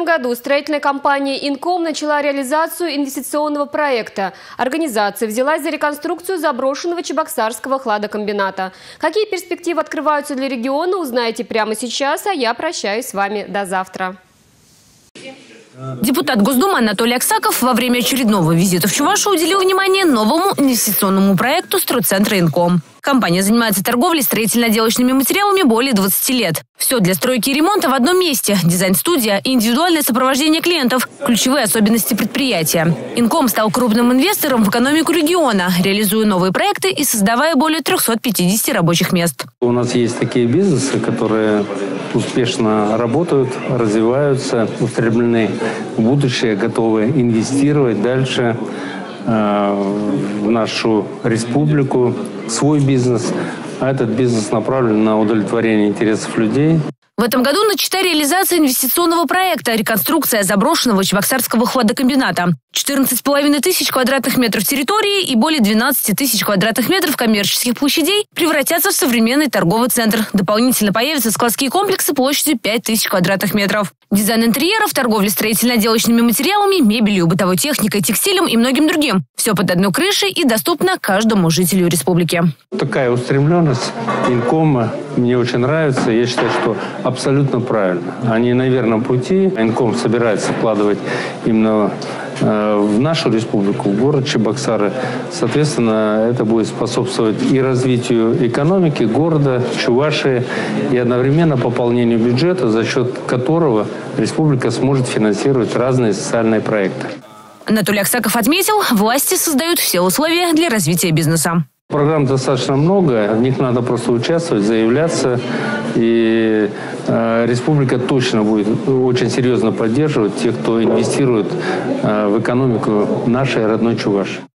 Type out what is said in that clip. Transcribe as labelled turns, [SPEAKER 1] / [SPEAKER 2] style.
[SPEAKER 1] этом году строительная компания «Инком» начала реализацию инвестиционного проекта. Организация взялась за реконструкцию заброшенного Чебоксарского хладокомбината. Какие перспективы открываются для региона, узнаете прямо сейчас, а я прощаюсь с вами до завтра.
[SPEAKER 2] Депутат Госдумы Анатолий Аксаков во время очередного визита в Чувашу уделил внимание новому инвестиционному проекту стройцентра «Инком». Компания занимается торговлей строительно-отделочными материалами более 20 лет. Все для стройки и ремонта в одном месте. Дизайн-студия и индивидуальное сопровождение клиентов – ключевые особенности предприятия. Инком стал крупным инвестором в экономику региона, реализуя новые проекты и создавая более 350 рабочих мест.
[SPEAKER 3] У нас есть такие бизнесы, которые успешно работают, развиваются, устремлены в будущее, готовы инвестировать дальше в нашу республику, свой бизнес. А этот бизнес направлен на удовлетворение интересов людей.
[SPEAKER 2] В этом году начата реализация инвестиционного проекта «Реконструкция заброшенного Чебоксарского хладокомбината». 14,5 тысяч квадратных метров территории и более 12 тысяч квадратных метров коммерческих площадей превратятся в современный торговый центр. Дополнительно появятся складские комплексы площадью 5 тысяч квадратных метров. Дизайн интерьеров, торговля строительно-отделочными материалами, мебелью, бытовой техникой, текстилем и многим другим. Все под одной крышей и доступно каждому жителю республики.
[SPEAKER 3] Такая устремленность Инкома мне очень нравится. Я считаю, что абсолютно правильно. Они на верном пути. Инком собирается вкладывать именно в нашу республику, в город Чебоксары. Соответственно, это будет способствовать и развитию экономики города Чувашии, и одновременно пополнению бюджета, за счет которого республика сможет финансировать разные социальные проекты.
[SPEAKER 2] Анатолий Аксаков отметил, власти создают все условия для развития бизнеса.
[SPEAKER 3] Программ достаточно много, в них надо просто участвовать, заявляться. И э, республика точно будет очень серьезно поддерживать тех, кто инвестирует э, в экономику нашей родной Чувашии.